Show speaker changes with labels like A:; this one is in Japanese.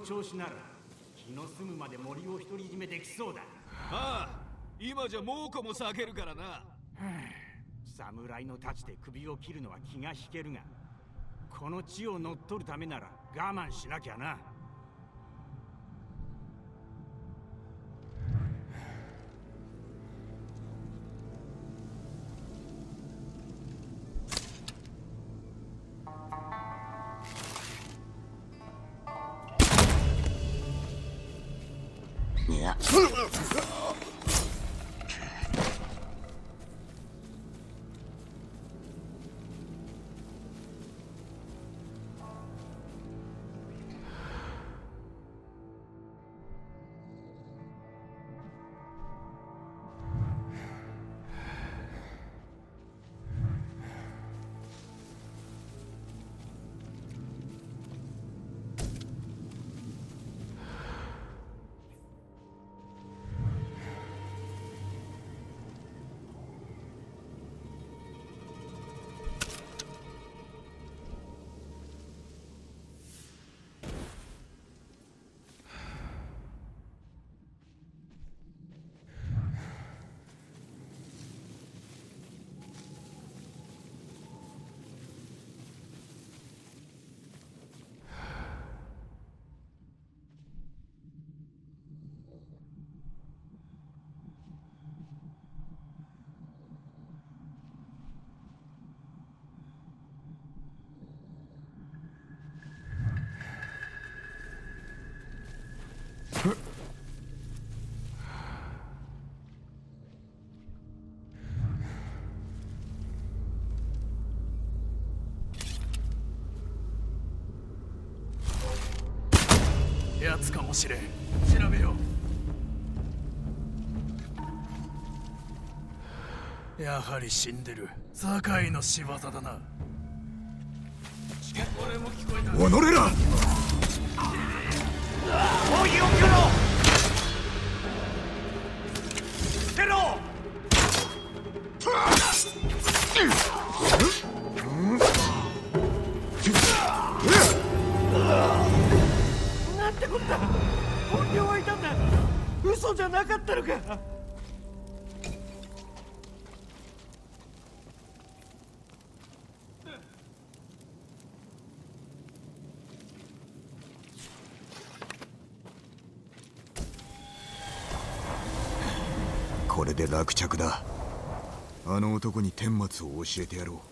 A: の調子なら気の済むまで森を独り占めできそうだ。
B: ああ今じゃ猛虎も避けるからな。
A: 侍の太刀で首を切るのは気が引けるがこの地を乗っ取るためなら我慢しなきゃな
C: いや
D: やつかもしれん。調べよう。やはり死んでる。堺の仕業だな。俺も聞こえた
E: 己ら。
A: 扇を受けろ捨てろこった本領はいたんだ。嘘じゃなかったのか。
E: これで落着だ。あの男に顛末を教えてやろう。